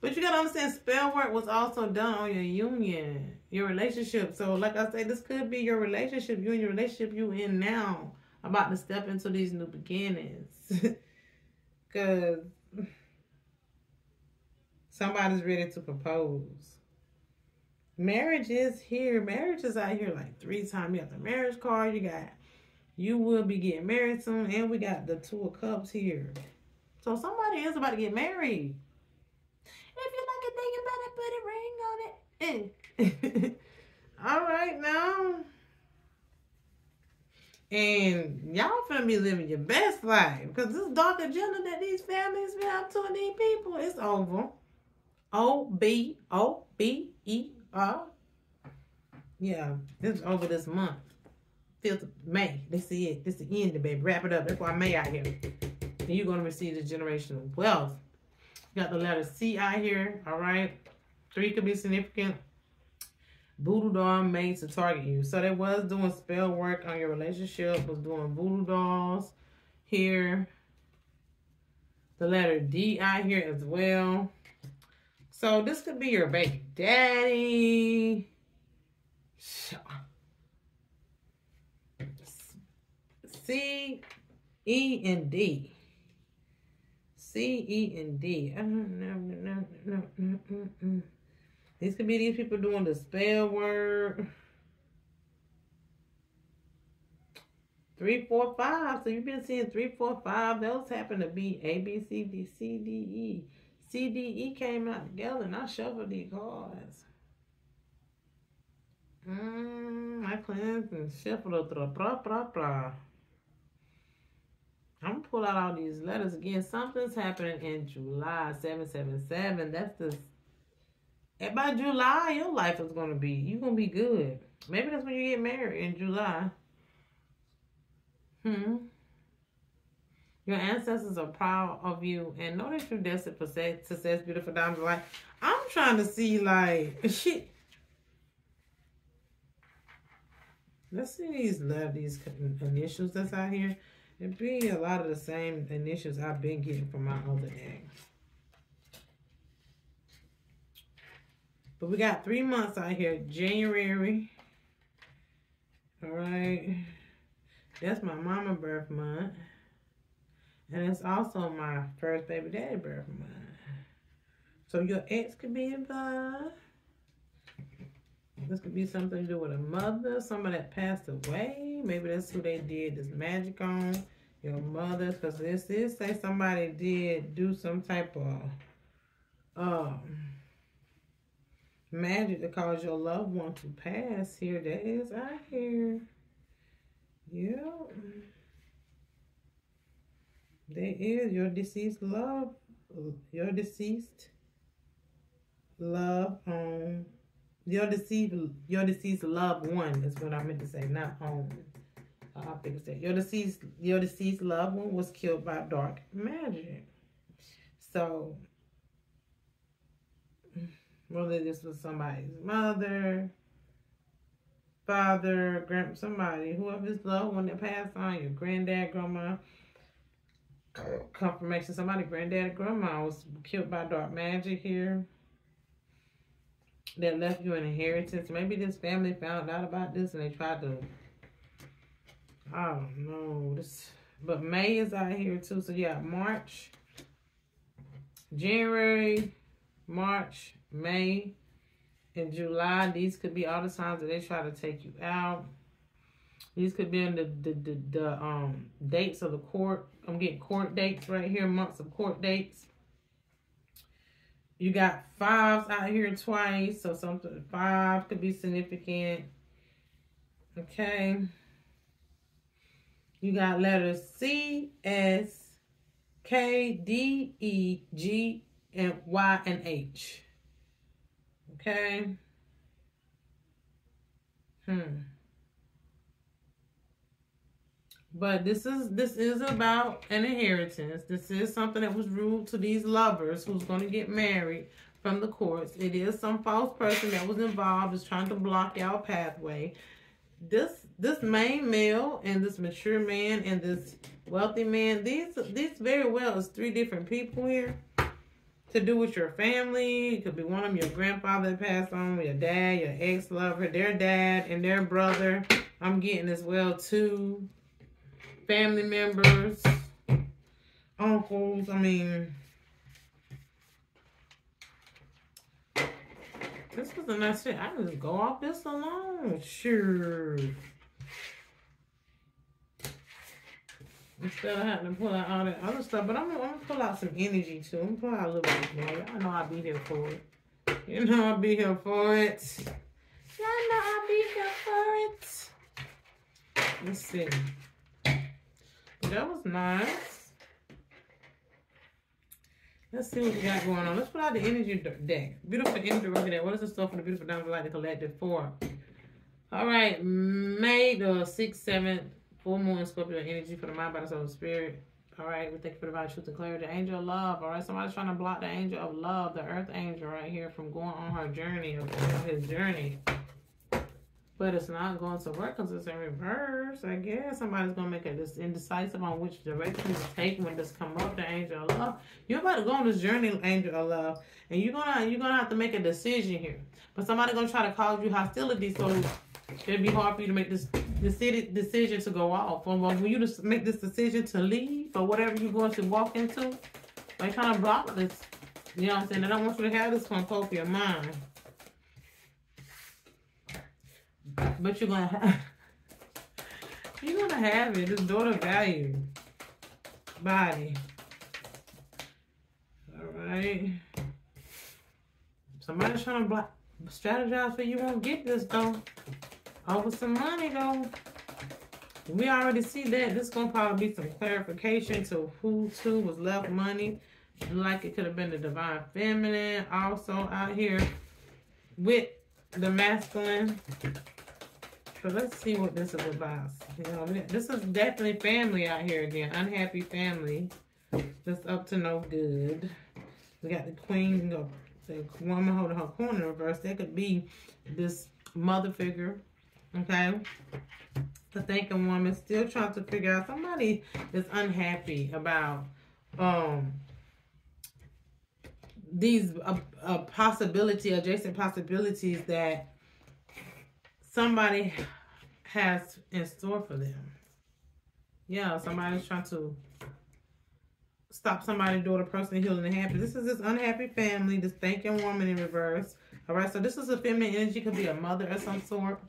But you gotta understand, spell work was also done on your union, your relationship. So, like I said, this could be your relationship, you and your relationship you in now, about to step into these new beginnings. Cause somebody's ready to propose. Marriage is here. Marriage is out here like three times. You got the marriage card. You got you will be getting married soon, and we got the two of cups here. So somebody is about to get married. If you like it, then you better put a ring on All right now. And y'all finna be living your best life. Because this dark agenda that these families been up to these people, it's over. O B O B E R. Yeah, it's over this month. Fifth May. This is it. This is the end, baby. Wrap it up. That's why May out here. And you're going to receive the generational wealth. Got the letter C out here. All right. Three could be significant. Voodoo doll made to target you. So they was doing spell work on your relationship. Was doing voodoo dolls here. The letter D out here as well. So this could be your baby daddy. C, E, and D. C, E, and D. Uh, no, no, no, no, no, no. These could be these people doing the spell word. Three, four, five. So you've been seeing three, four, five. Those happen to be A, B, C, D, C, D, E. C, D, E came out together and I shuffled these cards. Mmm, I cleansed and shuffled. Blah, blah, blah, blah. I'm gonna pull out all these letters again. Something's happening in July 777. That's the and by July, your life is gonna be you're gonna be good. Maybe that's when you get married in July. Hmm. Your ancestors are proud of you and know that you're destined for success, beautiful diamonds life. I'm trying to see like shit. Let's see these love these initials that's out here. It be a lot of the same initials I've been getting from my other deck. But we got three months out here. January. All right. That's my mama birth month. And it's also my first baby daddy birth month. So your ex could be involved. This could be something to do with a mother, somebody that passed away. Maybe that's who they did this magic on. Your mother, because this is say somebody did do some type of um, magic to cause your loved one to pass. Here that is out here. Yep. There is your deceased love, your deceased love um your deceased your deceased loved one is what I meant to say, not home. I think that your deceased your deceased loved one was killed by dark magic. So whether this was somebody's mother, father, grand somebody, whoever's loved one that passed on, your granddad, grandma, confirmation somebody, granddad, grandma was killed by dark magic here that left you an inheritance. Maybe this family found out about this and they tried to, I don't know. This, but May is out here too. So yeah, March, January, March, May, and July. These could be all the times that they try to take you out. These could be in the, the, the, the um dates of the court. I'm getting court dates right here, months of court dates. You got fives out here twice, so something five could be significant. Okay. You got letters C, S, K, D, E, G, and Y, and H. Okay. Hmm. But this is this is about an inheritance. This is something that was ruled to these lovers who's going to get married from the courts. It is some false person that was involved is trying to block our pathway. This this main male and this mature man and this wealthy man, these these very well is three different people here. To do with your family. It could be one of them, your grandfather that passed on, your dad, your ex-lover, their dad, and their brother. I'm getting as well too. Family members, uncles. I mean, this was a nice shit. I can just go off this alone. Sure. Instead of having to pull out all that other stuff. But I'm, I'm to pull out some energy too. I'm to pull out a little bit more. Y'all know I'll be here for it. You know I'll be here for it. Y'all know I'll be here for it. Let's see. That was nice. Let's see what we got going on. Let's pull out the energy deck. Beautiful energy there. What is the stuff for the beautiful diamond light collective for? All right, May the 6th, 7th, Full moon, Scorpio energy for the mind, body, soul, spirit. All right, we thank you for the divine truth and clarity. The angel of love. All right, somebody's trying to block the angel of love, the earth angel right here from going on her journey, of his journey. But it's not going to work because it's in reverse. I guess somebody's going to make this indecisive on which direction to take when this come up, the angel of love. You're about to go on this journey, angel of love. And you're gonna you're gonna have to make a decision here. But somebody's gonna try to cause you hostility so it'd be hard for you to make this decision to go off. Or when you just make this decision to leave or whatever you're going to walk into, they kind of block this. You know what I'm saying? They don't want you to have this control your mind. But you're gonna have you're gonna have it. This daughter value body. Alright. Somebody's trying to block strategize for you won't get this though. Over some money though. We already see that. This gonna probably be some clarification to who too was left money. Like it could have been the divine feminine also out here with the masculine. So let's see what this is about. You know, this is definitely family out here again. Unhappy family. That's up to no good. We got the queen, the, the woman holding her corner reverse. That could be this mother figure Okay. The thinking woman still trying to figure out somebody is unhappy about um these uh, uh, possibility adjacent possibilities that somebody has in store for them. Yeah, somebody's trying to stop somebody doing a person healing and happy. This is this unhappy family, this thinking woman in reverse. All right, so this is a feminine energy, could be a mother of some sort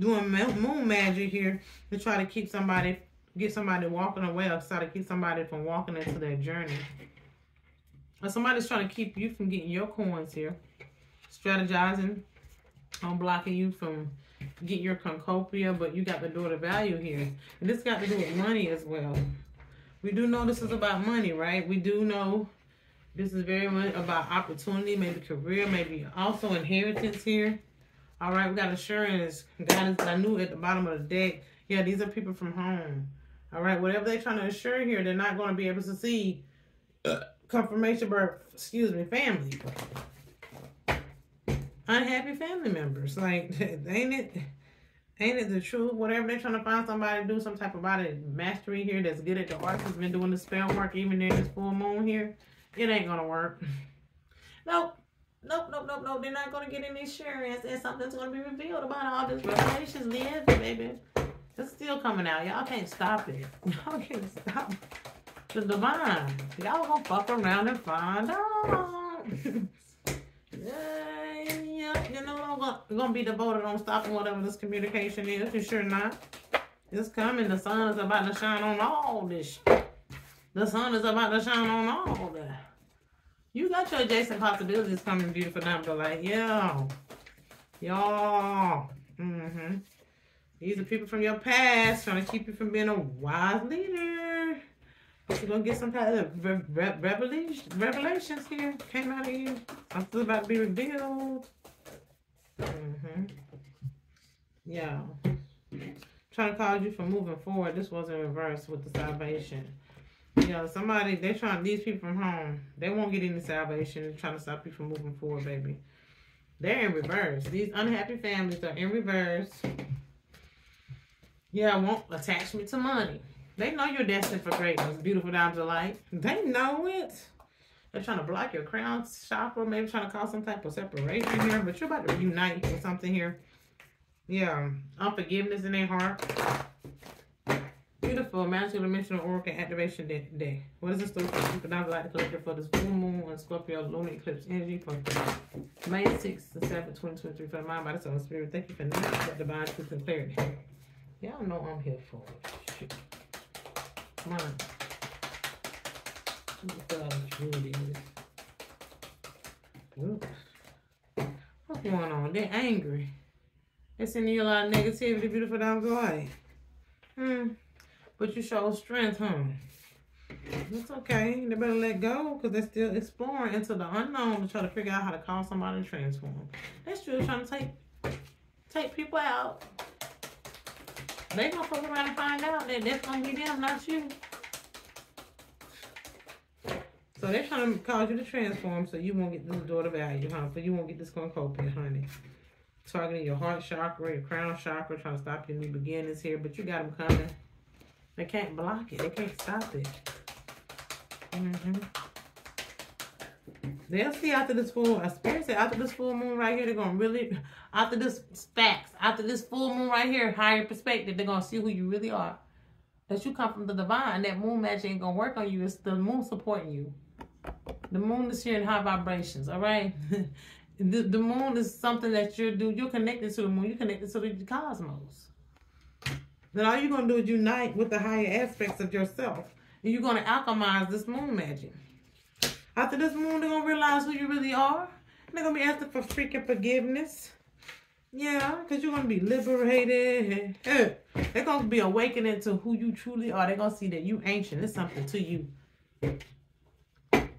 doing moon magic here to try to keep somebody, get somebody walking away or try to keep somebody from walking into their journey. Or somebody's trying to keep you from getting your coins here. Strategizing on blocking you from getting your cornucopia, but you got the door to value here. And this got to do with money as well. We do know this is about money, right? We do know this is very much about opportunity, maybe career, maybe also inheritance here. All right, we got assurance. God is I knew at the bottom of the deck. Yeah, these are people from home. All right, whatever they're trying to assure here, they're not going to be able to see uh, confirmation birth, excuse me, family. Unhappy family members. Like, ain't it ain't it the truth? Whatever they're trying to find somebody to do some type of body mastery here that's good at the arts has been doing the spell work even during this full moon here. It ain't gonna work. Nope. Nope, nope, nope, nope. They're not going to get any assurance and something's going to be revealed about all this revelations, Liz, baby. It's still coming out. Y'all can't stop it. Y'all can't stop the divine. Y'all gonna fuck around and find out. yeah, you know, I'm gonna, gonna be devoted on stopping whatever this communication is. You sure not? It's coming. The sun is about to shine on all this. The sun is about to shine on all that. You got your adjacent possibilities coming, beautiful number. Like, yo, y'all. Mm-hmm. These are people from your past trying to keep you from being a wise leader. You're gonna get some kind of re re revelation, revelations here. Came out of you. I'm still about to be revealed. Mm-hmm. Yeah. Trying to cause you from moving forward. This was in reverse with the salvation. You know, somebody, they trying, these people from home, they won't get any salvation. They're trying to stop you from moving forward, baby. They're in reverse. These unhappy families are in reverse. Yeah, want attachment to money. They know you're destined for greatness, beautiful down to light. They know it. They're trying to block your crown chakra, maybe trying to cause some type of separation here, but you're about to reunite with something here. Yeah, unforgiveness in their heart. Beautiful masculine dimensional oracle activation day. What is this story for people down like the collector for this full moon and Scorpio lunar eclipse energy for May 6th to 7th, 2023 for the mind, body, soul, and spirit. Thank you for that divine truth and clarity. Y'all know I'm here for it. Come on. What's going on? They're angry. They're sending you a lot of negativity, beautiful down the light. Hmm. But you show strength, huh? It's okay. They better let go because they're still exploring into the unknown to try to figure out how to call somebody to transform. They're trying to take take people out. They gonna fuck around and find out that that's gonna be them, not you. So they're trying to cause you to transform so you won't get this daughter value, huh? So you won't get this cornucopia, honey. Targeting your heart chakra, your crown chakra, trying to stop your new beginnings here, but you got them coming. They can't block it. They can't stop it. Mm -hmm. They'll see after this full, a spirit said after this full moon right here, they're going to really, after this facts, after this full moon right here, higher perspective, they're going to see who you really are. That you come from the divine. That moon magic ain't going to work on you. It's the moon supporting you. The moon is here in high vibrations, all right? the, the moon is something that you're do. You're connected to the moon. You're connected to the cosmos then all you're going to do is unite with the higher aspects of yourself. And you're going to alchemize this moon magic. After this moon, they're going to realize who you really are. They're going to be asking for freaking forgiveness. Yeah, because you're going to be liberated. They're going to be awakening to who you truly are. They're going to see that you ancient. It's something to you.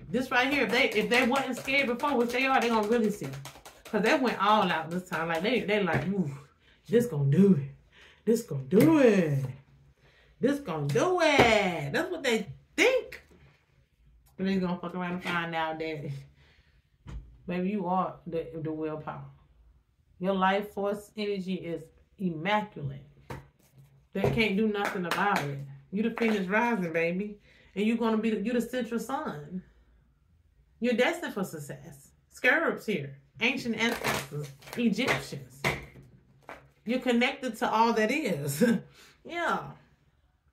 This right here, if they if they wasn't scared before, which they are, they're going to really see. Because they went all out this time. Like, they, they like, ooh, this going to do it. This gonna do it. This gonna do it. That's what they think. And they're gonna fuck around and find out that maybe you are the, the willpower. Your life force energy is immaculate. They can't do nothing about it. You the phoenix rising, baby. And you're gonna be you the central sun. You're destined for success. Scarabs here. Ancient ancestors. Egyptians. You're connected to all that is. yeah.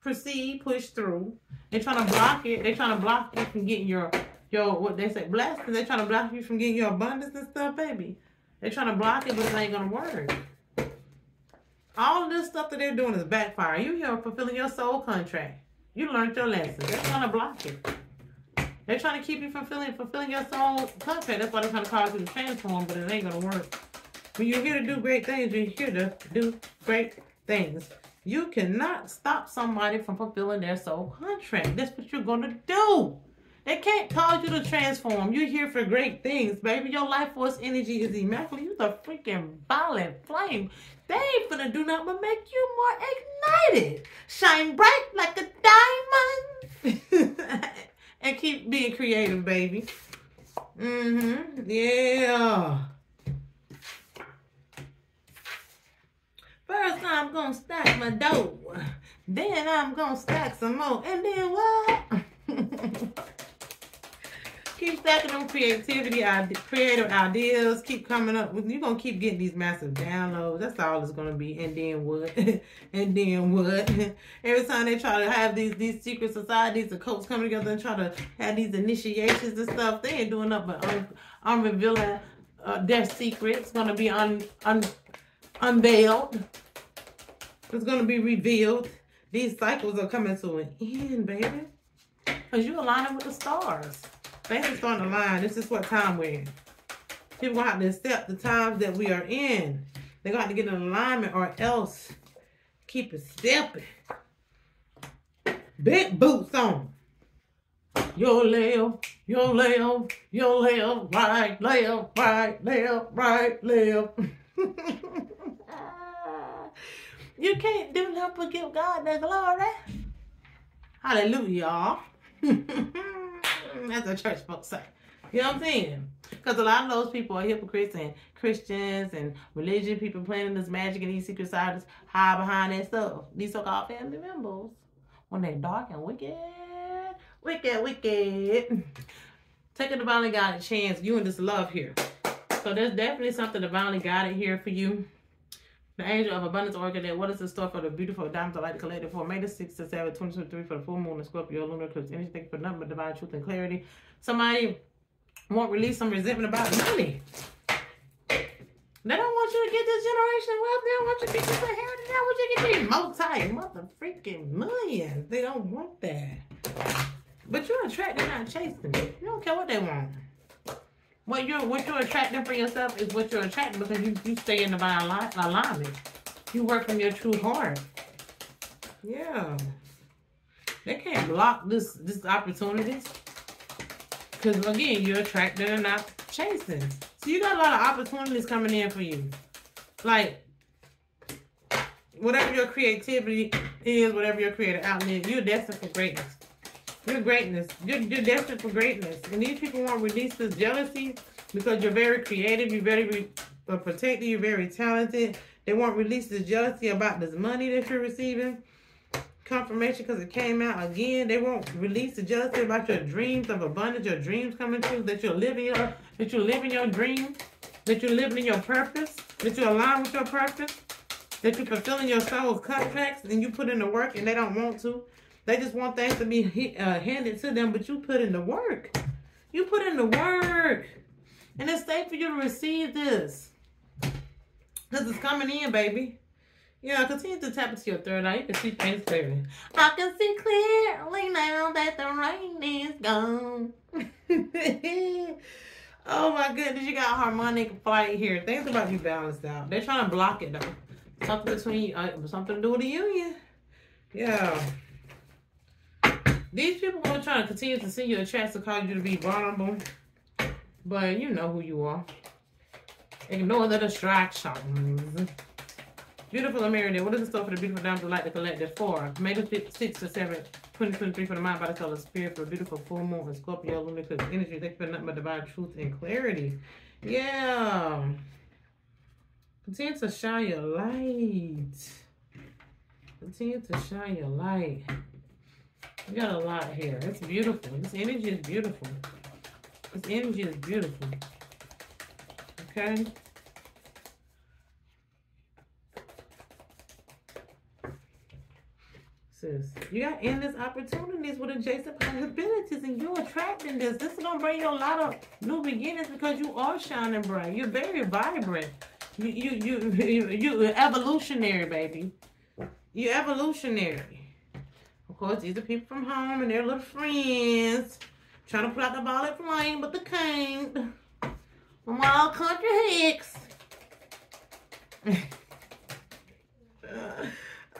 Proceed, push through. They're trying to block it. They're trying to block you from getting your your what they say blessings. They're trying to block you from getting your abundance and stuff, baby. They're trying to block it, but it ain't gonna work. All this stuff that they're doing is backfire. You here fulfilling your soul contract. You learned your lesson. They're trying to block it. They're trying to keep you from fulfilling fulfilling your soul contract. That's why they're trying to cause you to transform, but it ain't gonna work. When you're here to do great things, you're here to do great things. You cannot stop somebody from fulfilling their soul contract. That's what you're going to do. They can't cause you to transform. You're here for great things, baby. Your life force energy is immaculate. You're the freaking violet flame. They ain't gonna do nothing but make you more ignited. Shine bright like a diamond. and keep being creative, baby. Mm-hmm. Yeah. First, I'm gonna stack my dough. Then I'm gonna stack some more. And then what? keep stacking them creativity, creative ideas. Keep coming up. You're gonna keep getting these massive downloads. That's all it's gonna be. And then what? and then what? Every time they try to have these these secret societies, the cults coming together and try to have these initiations and stuff, they ain't doing nothing but un, unrevealing uh, their secrets. Gonna be un, un unveiled. It's going to be revealed. These cycles are coming to an end, baby. Because you're aligning with the stars. Things are starting to align. This is what time we're in. People going to have to accept the times that we are in. They're going to have to get in alignment or else keep it stepping. Big boots on. Your left, your left, your left, right, left, right, left, right, left. You can't do nothing but give God the glory. Hallelujah, y'all. That's what church folks say. You know what I'm saying? Because a lot of those people are hypocrites and Christians and religion people planning this magic and these secret societies hide behind that stuff. These so-called family members. When they're dark and wicked. Wicked, wicked. Take a divinely guided chance. You and this love here. So there's definitely something divinely guided here for you. The angel of abundance orchid. What is the store for the beautiful diamonds I like to collect it for? May the 6th to 7th, 2023 for the full moon and Scorpio lunar eclipse. Anything for nothing but divine truth and clarity. Somebody won't release some resentment about money. They don't want you to get this generation wealth. They don't want you to get this inheritance. They want you to get these multi mother freaking millions. They don't want that. But you're attracting, not chasing. You don't care what they want. What you're what you're attracting for yourself is what you're attracting because you, you stay in the divine alignment. You work from your true heart. Yeah. They can't block this this opportunities. Because again, you're attracted and not chasing. So you got a lot of opportunities coming in for you. Like whatever your creativity is, whatever your creative outlet, is, you're destined for greatness. You're greatness. You're, you're destined for greatness. And these people won't release this jealousy because you're very creative. You're very uh, protected. You're very talented. They won't release this jealousy about this money that you're receiving. Confirmation because it came out again. They won't release the jealousy about your dreams of abundance, your dreams coming true, that you're living your, that you're living your dream, that you're living in your purpose, that you align with your purpose, that you're fulfilling your soul's contracts and you put in the work and they don't want to. They just want things to be uh, handed to them, but you put in the work. You put in the work. And it's safe for you to receive this. Because it's coming in, baby. Yeah, continue to tap into your third eye. You can see things clearly. I can see clearly now that the rain is gone. oh my goodness, you got harmonic flight here. Things about you balanced out. They're trying to block it though. Something between uh, something to do with the union. Yeah. These people are trying to continue to see you a chance to cause you to be vulnerable. But you know who you are. Ignore the distractions. Beautiful American, what is the stuff for the beautiful diamonds like to collect it for? May the 6th or 7th, 2023 for the mind, body, color, spirit, for a beautiful full moon and Scorpio, lunar eclipse energy. You for nothing but divine truth and clarity. Yeah. Continue to shine your light. Continue to shine your light. We got a lot here. It's beautiful. This energy is beautiful. This energy is beautiful. Okay? Sis, you got endless opportunities with adjacent possibilities and you're attracting this. This is going to bring you a lot of new beginnings because you are shining bright. You're very vibrant. You, you, you, you, you evolutionary, baby. You're evolutionary course, these are people from home and their little friends. Trying to put out the ball at flame, but they can't. From all country hicks.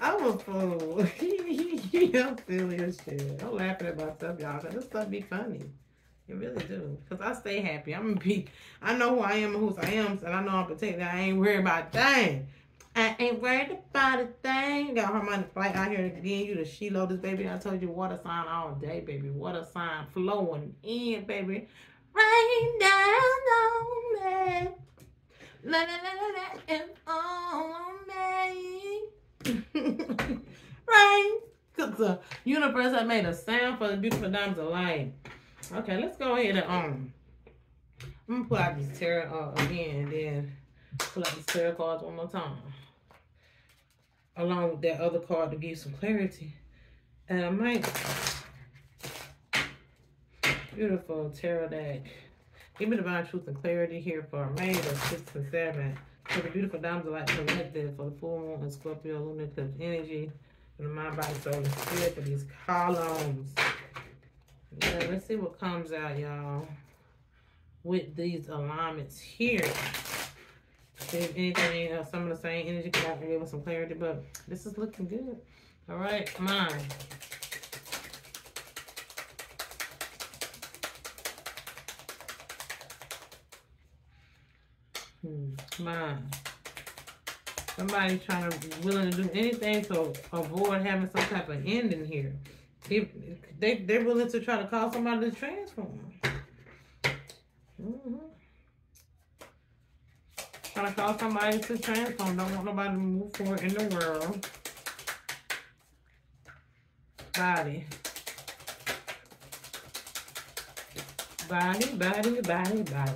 I'm a fool. I'm silly as shit. I'm laughing at myself, y'all. This stuff be funny. It really do. Cause I stay happy. I'm be. I know who I am and who I am, and I know I'm protected. I ain't worried about thing. I ain't worried about a thing. Got her money flight out here again. You the she this baby. I told you water sign all day, baby. Water sign flowing in, baby. Rain down on me. La la la la la and on me. Rain. Cause the universe I made a sound for the beautiful diamonds of light. Okay, let's go ahead and um I'm gonna pull out this tarot uh, again and then pull out these tarot cards one more time along with that other card to give some clarity. And I might, beautiful tarot deck. Give me divine truth and clarity here for May the 6th and 7th. For the beautiful diamonds like collective for the full moon and Scorpio lunar eclipse energy. For the mind, body, soul, and spirit for these columns. Yeah, let's see what comes out, y'all, with these alignments here if anything, uh, some of the same energy come out give us some clarity, but this is looking good. All right, mine. Hmm, mine. Somebody trying to willing to do anything to avoid having some type of ending here. If they they're willing to try to call somebody to transform. Mm -hmm. Trying to call somebody to transform. Don't want nobody to move forward in the world. Body. Body, body, body, body.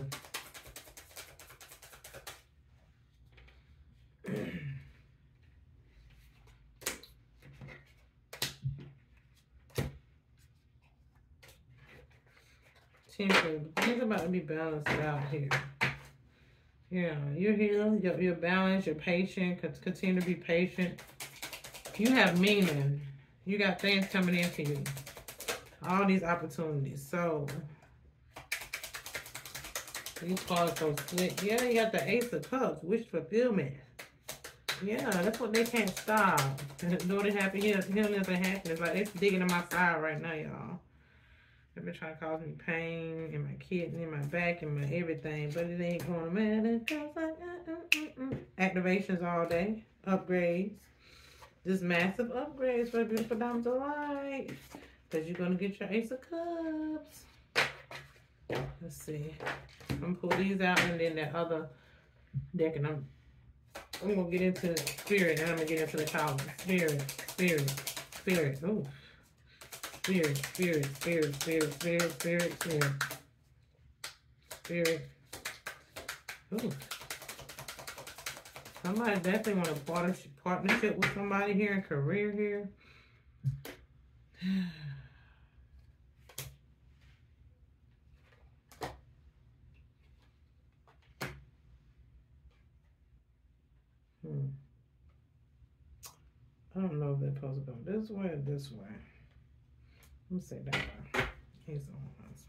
Temper, things about to be balanced out here. Yeah, you're here, you're, you're balanced, you're patient, continue to be patient. You have meaning. You got things coming in for you. All these opportunities. So, these cards so slick. Yeah, you got the Ace of Cups, wish fulfillment. Yeah, that's what they can't stop. Doing it happy healing is a happiness. Like it's digging in my side right now, y'all. They've been trying to cause me pain in my kidney, in my back, and my everything, but it ain't gonna matter. Like, uh, uh, uh, Activations all day, upgrades, just massive upgrades for the beautiful diamonds of light. Cause you're gonna get your Ace of Cups. Let's see. I'm gonna pull these out and then that other deck, and I'm I'm gonna get into spirit, and I'm gonna get into the column. Spirit, spirit, spirit. Ooh. Spirit, spirit, spirit, spirit, spirit, spirit, spirit. Spirit. Ooh. Somebody definitely want a partnership, partnership with somebody here in career here. hmm. I don't know if they're supposed to go this way or this way. Let me say that one. He's the ones.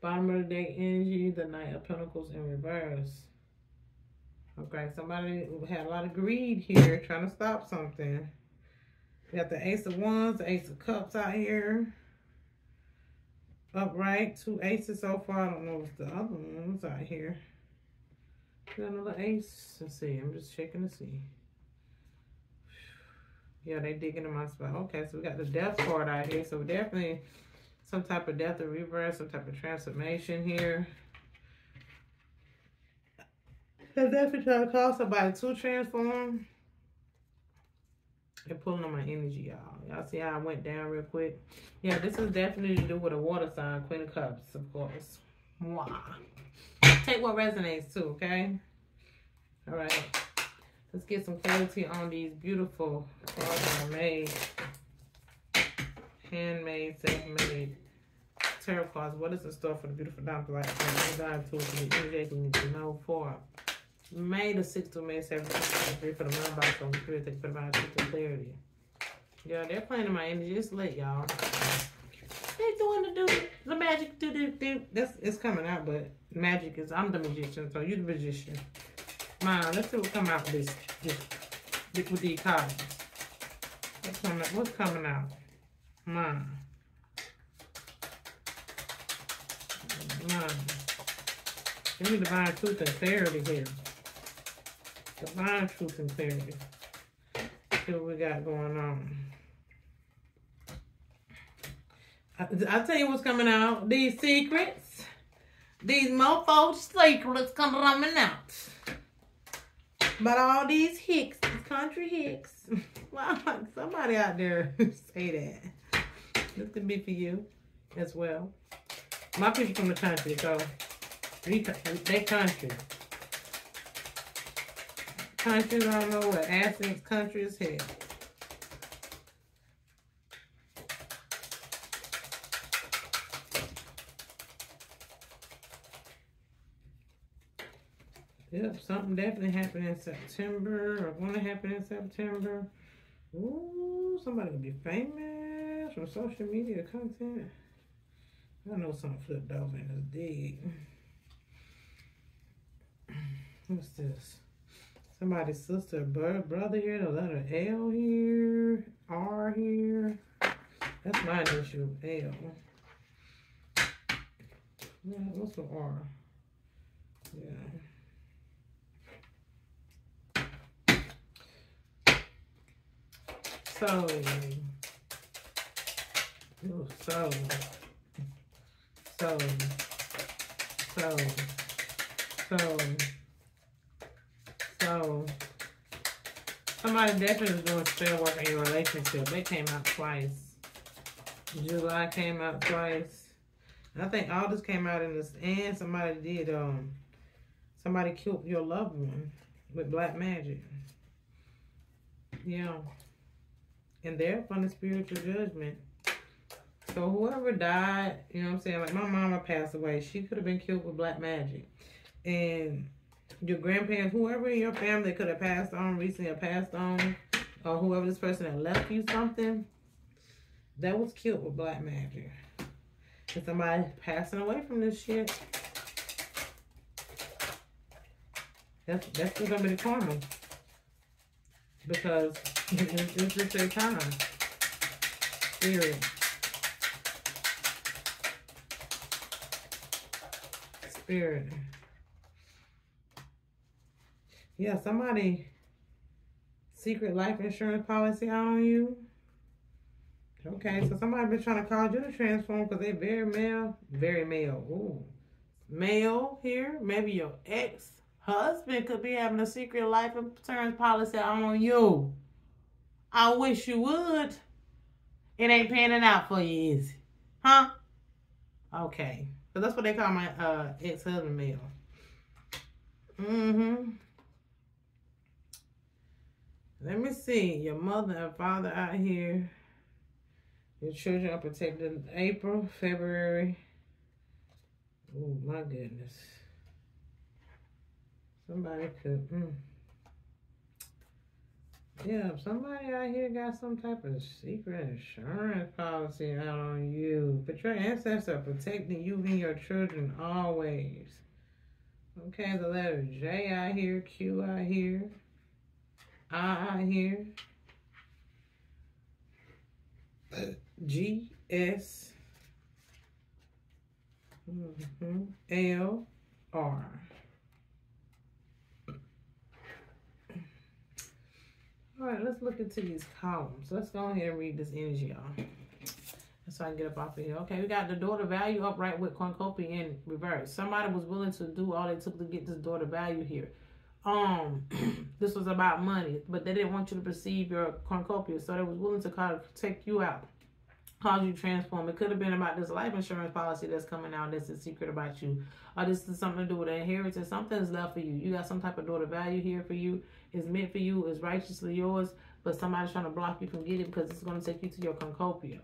Bottom of the deck energy, the Knight of Pentacles in reverse. Okay, somebody had a lot of greed here, trying to stop something. We got the Ace of Wands, the Ace of Cups out here. Upright, two aces so far. I don't know what's the other ones out here. Got another ace. Let's see. I'm just checking to see. Yeah, they digging in my spot. Okay, so we got the death card out here. So definitely some type of death or reverse, some type of transformation here. They're definitely trying to call somebody to transform. They're pulling on my energy, y'all. Y'all see how I went down real quick? Yeah, this is definitely to do with a water sign, Queen of Cups, of course. Wow. Take what resonates too, okay? All right. Let's get some clarity on these beautiful cards are made. Handmade, self-made tarot cards. What is in store for the beautiful Dr. Light? Dive tools to the energy we need to know for May the 6th to May 7th. For the mailbox on the spirit that provide the clarity. Yeah, they're playing in my energy. It's late, y'all. They doing the do the magic do do do. That's it's coming out, but magic is I'm the magician, so you the magician. Mine, let's see what come out with this, this with these cards. What's coming out? What's coming out? Mine. Mine. Give me divine truth and clarity here. Divine truth and clarity. See what we got going on. I, I'll tell you what's coming out. These secrets. These mofo secrets come coming out. But all these hicks, these country hicks, wow, somebody out there say that. This could be for you as well. My people from the country, so they country. Country, I don't know what Athens country is here. Something definitely happened in September or going to happen in September. Ooh, somebody gonna be famous from social media content. I know something flipped over in this dig. What's this? Somebody's sister, brother here, the letter L here, R here. That's my initial, L. Yeah, what's the R? Yeah. So, oh, so, so, so, so, so. Somebody definitely doing spell work in your relationship. They came out twice. July came out twice. I think all this came out in this, and somebody did, um, somebody killed your loved one with black magic. Yeah. And they're from the spiritual judgment. So whoever died, you know what I'm saying? Like my mama passed away. She could have been killed with black magic. And your grandparents, whoever in your family could have passed on recently or passed on, or whoever this person that left you something, that was killed with black magic. And somebody passing away from this shit. That's that's still gonna be the karma. Because it's, just their time. Spirit. Spirit. Yeah, somebody secret life insurance policy on you. Okay, so somebody been trying to cause you to transform because they very male, very male. Ooh, male here. Maybe your ex husband could be having a secret life insurance policy on you. I wish you would. It ain't panning out for you, is it? Huh? Okay. So that's what they call my uh, ex-husband male. Mm-hmm. Let me see. Your mother and father out here. Your children are protected April, February. Oh, my goodness. Somebody could. Mm. Yeah, if somebody out here got some type of secret insurance policy out on you. But your ancestors are protecting you and your children always. Okay, the letter J out here, Q out here, I out here. G S mm-hmm, L R. All right, let's look into these columns. Let's go ahead and read this energy, y'all. So I can get up off of here. Okay, we got the daughter value upright with cornucopia in reverse. Somebody was willing to do all they took to get this daughter value here. Um, this was about money, but they didn't want you to perceive your cornucopia, so they was willing to kind of take you out cause you transform. It could have been about this life insurance policy that's coming out that's a secret about you. Or this is something to do with inheritance. Something's left for you. You got some type of daughter value here for you. It's meant for you. is righteously yours. But somebody's trying to block you from getting it because it's going to take you to your cornucopia.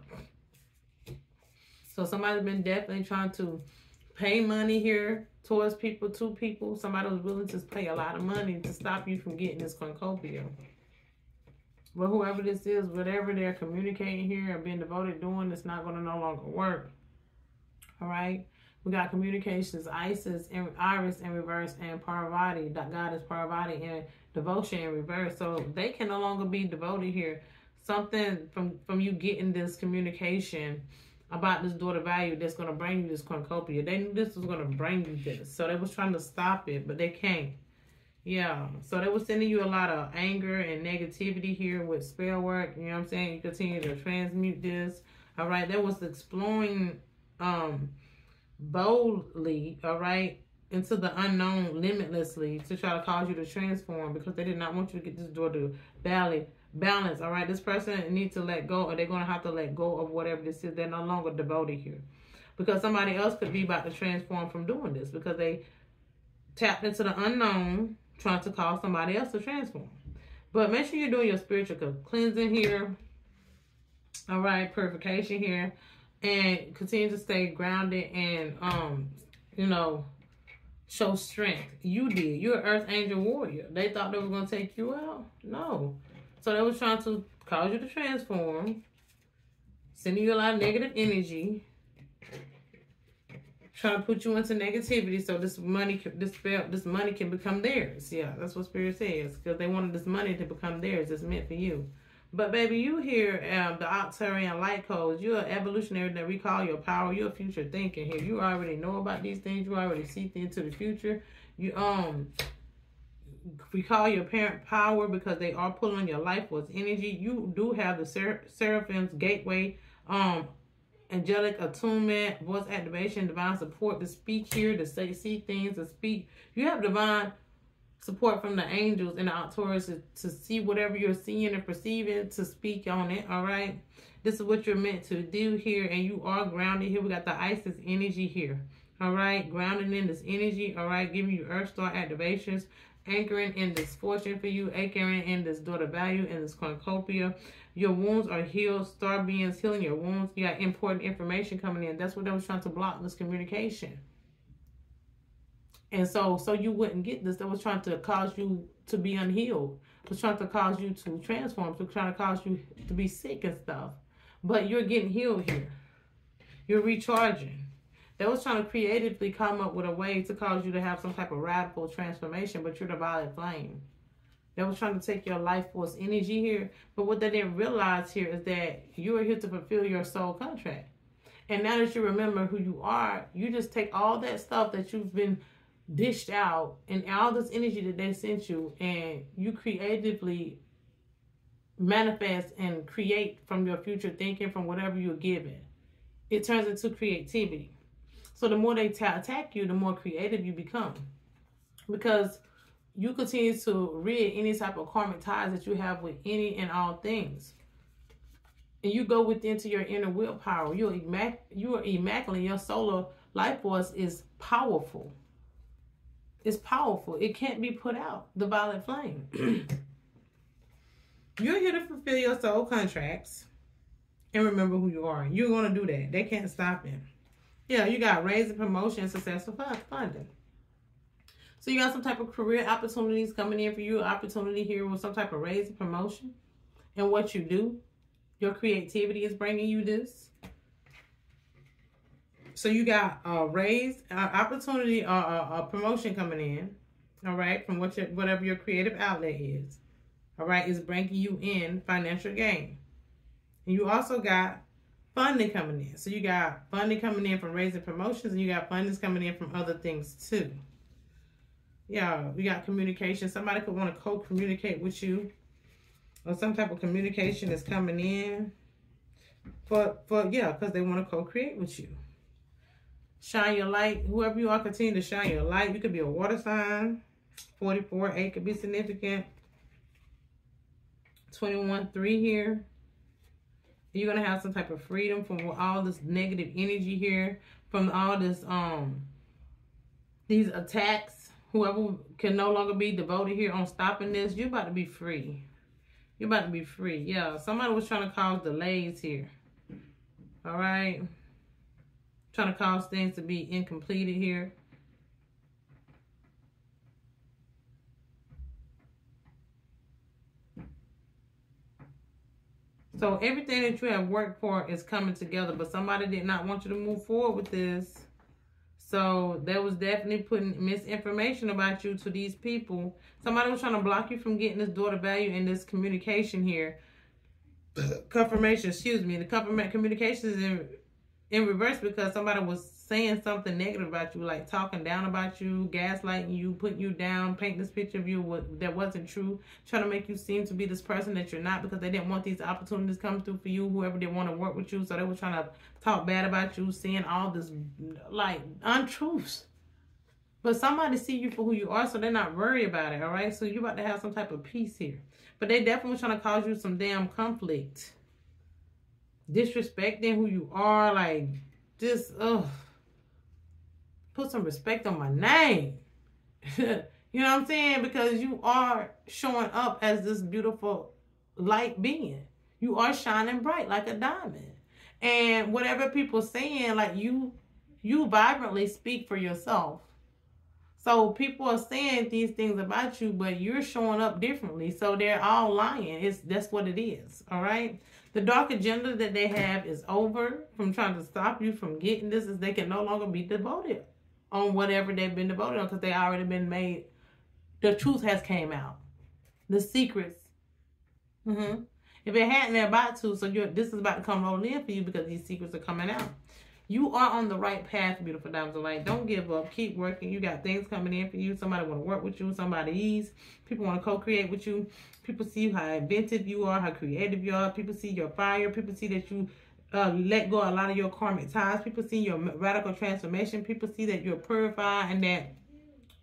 So somebody's been definitely trying to pay money here towards people, to people. Somebody was willing to pay a lot of money to stop you from getting this cornucopia. But whoever this is, whatever they're communicating here and being devoted doing, it's not going to no longer work. All right. We got communications, Isis and Iris in reverse, and Parvati. God is Parvati and devotion in reverse. So they can no longer be devoted here. Something from from you getting this communication about this daughter value that's going to bring you this cornucopia. They knew this was going to bring you this. So they was trying to stop it, but they can't. Yeah, so they were sending you a lot of anger and negativity here with spell work. You know what I'm saying? You continue to transmute this. All right, that was exploring um boldly, all right, into the unknown limitlessly to try to cause you to transform because they did not want you to get this door to valley balance. All right, this person needs to let go or they're going to have to let go of whatever this is. They're no longer devoted here because somebody else could be about to transform from doing this because they tapped into the unknown trying to cause somebody else to transform. But make sure you're doing your spiritual cleansing here. All right, purification here. And continue to stay grounded and, um, you know, show strength. You did. You're an earth angel warrior. They thought they were going to take you out. No. So they was trying to cause you to transform. Sending you a lot of negative energy trying to put you into negativity so this money this spell this money can become theirs yeah that's what spirit says because they wanted this money to become theirs it's meant for you but baby you hear um, the Arcturian light codes. You're an evolutionary that recall your power you're future thinking here. You already know about these things. You already see into the future. You um recall your parent power because they are pulling your life force energy. You do have the ser- seraphim's gateway um angelic attunement, voice activation, divine support to speak here, to say, see things, to speak. You have divine support from the angels and the outdoors to, to see whatever you're seeing and perceiving to speak on it. All right. This is what you're meant to do here, and you are grounded here. We got the Isis energy here. All right, grounding in this energy. All right, giving you Earth Star activations, anchoring in this fortune for you, anchoring in this daughter value and this cornucopia. Your wounds are healed. Star beings healing your wounds. You got important information coming in. That's what they was trying to block this communication. And so, so you wouldn't get this. That was trying to cause you to be unhealed. Was trying to cause you to transform. To trying to cause you to be sick and stuff. But you're getting healed here. You're recharging. They was trying to creatively come up with a way to cause you to have some type of radical transformation, but you're the violet flame. They was trying to take your life force energy here. But what they didn't realize here is that you are here to fulfill your soul contract. And now that you remember who you are, you just take all that stuff that you've been dished out and all this energy that they sent you and you creatively manifest and create from your future thinking from whatever you're given it turns into creativity. So the more they attack you the more creative you become. Because you continue to rid any type of karmic ties that you have with any and all things. And you go within to your inner willpower. You're immac- you are immaculate your solar life force is powerful is powerful. It can't be put out. The violet flame. You're here to fulfill your soul contracts and remember who you are. You're going to do that. They can't stop it. Yeah, you got raise and promotion, successful funding. So you got some type of career opportunities coming in for you. Opportunity here with some type of raise and promotion. And what you do. Your creativity is bringing you this. So you got a raise, uh, opportunity, uh, a promotion coming in, all right, from what your, whatever your creative outlet is, all right, is bringing you in financial gain. And you also got funding coming in. So you got funding coming in from raising promotions, and you got fundings coming in from other things too. Yeah, we got communication. Somebody could want to co-communicate with you, or some type of communication is coming in. For for yeah, because they want to co-create with you. Shine your light. Whoever you are, continue to shine your light. You could be a water sign. 44, 8 could be significant. 21, 3 here. You're going to have some type of freedom from all this negative energy here. From all this, um, these attacks. Whoever can no longer be devoted here on stopping this, you're about to be free. You're about to be free. Yeah, somebody was trying to cause delays here. All right trying to cause things to be incompleted here. So everything that you have worked for is coming together, but somebody did not want you to move forward with this. So there was definitely putting misinformation about you to these people. Somebody was trying to block you from getting this daughter value in this communication here. confirmation, excuse me. The confirmation communication is in in reverse because somebody was saying something negative about you, like talking down about you, gaslighting you, putting you down, painting this picture of you that wasn't true, trying to make you seem to be this person that you're not because they didn't want these opportunities come through for you, whoever didn't want to work with you. So they were trying to talk bad about you, saying all this like untruths. But somebody see you for who you are, so they're not worried about it, all right? So you're about to have some type of peace here. But they definitely trying to cause you some damn conflict disrespecting who you are, like just ugh. Put some respect on my name. you know what I'm saying? Because you are showing up as this beautiful light being. You are shining bright like a diamond. And whatever people saying, like you you vibrantly speak for yourself. So people are saying these things about you, but you're showing up differently. So they're all lying. It's that's what it is. All right. The dark agenda that they have is over from trying to stop you from getting this is they can no longer be devoted on whatever they've been devoted on because they already been made. The truth has came out. The secrets. Mm-hmm. If it hadn't, they're about to. So this is about to come rolling in for you because these secrets are coming out. You are on the right path, beautiful diamonds of light. Don't give up. Keep working. You got things coming in for you. Somebody want to work with you. Somebody's. People want to co-create with you. People see how inventive you are, how creative you are. People see your fire. People see that you uh, let go a lot of your karmic ties. People see your radical transformation. People see that you're purified and that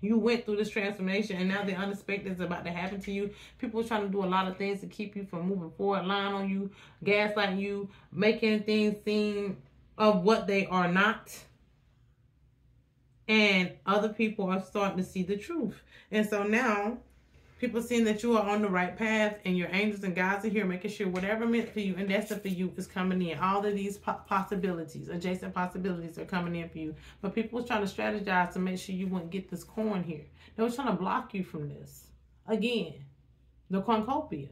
you went through this transformation and now the unexpected is about to happen to you. People trying to do a lot of things to keep you from moving forward, lying on you, gaslighting you, making things seem of what they are not. And other people are starting to see the truth. And so now people seeing that you are on the right path and your angels and guides are here making sure whatever meant for you and destined for you is coming in. All of these po- possibilities, adjacent possibilities are coming in for you. But people was trying to strategize to make sure you wouldn't get this corn here. They were trying to block you from this. Again, the cornucopia.